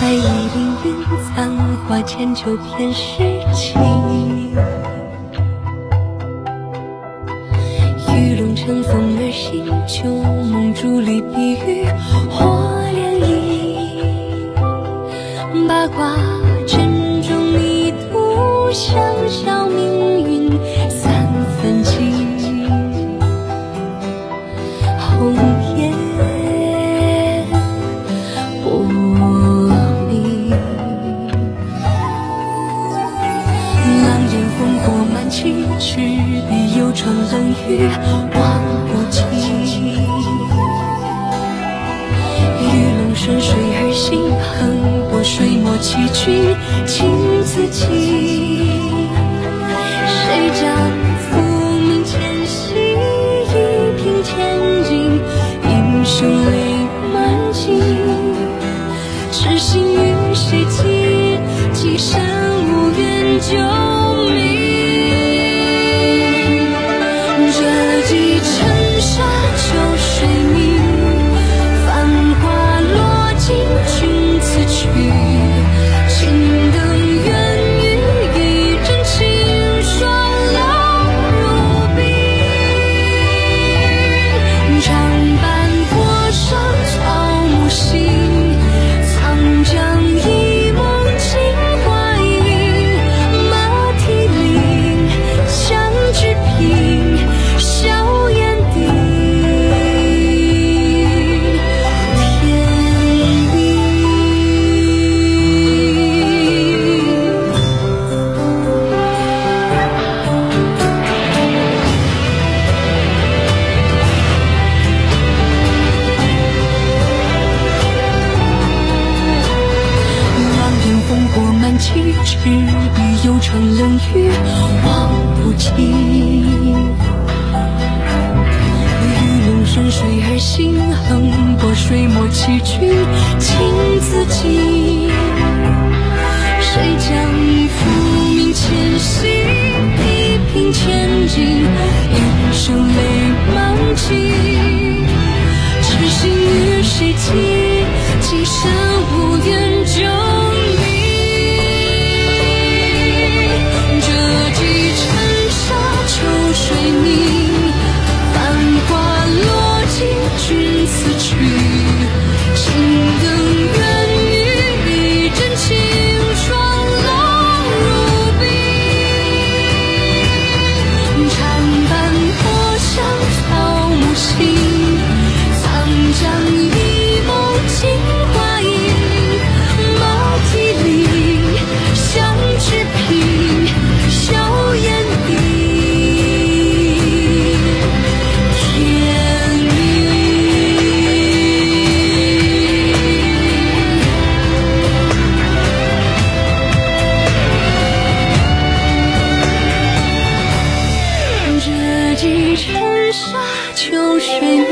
白衣凌云残花千秋偏诗情。玉龙乘风而行，旧梦伫立，碧玉火涟漪。八卦阵中一度香消命运三分尽。红火满旗，执笔犹传冷雨望不尽。玉龙顺水而行，横波水墨棋局情自己。谁将浮名前夕一平千金？英雄泪满襟，痴心与谁寄？寄身无缘救火满旗，执笔犹传冷雨望不尽。玉龙顺水而行，横波水墨棋局情自尽。谁将浮名前夕一平千金？一生泪满襟。几尘沙秋水。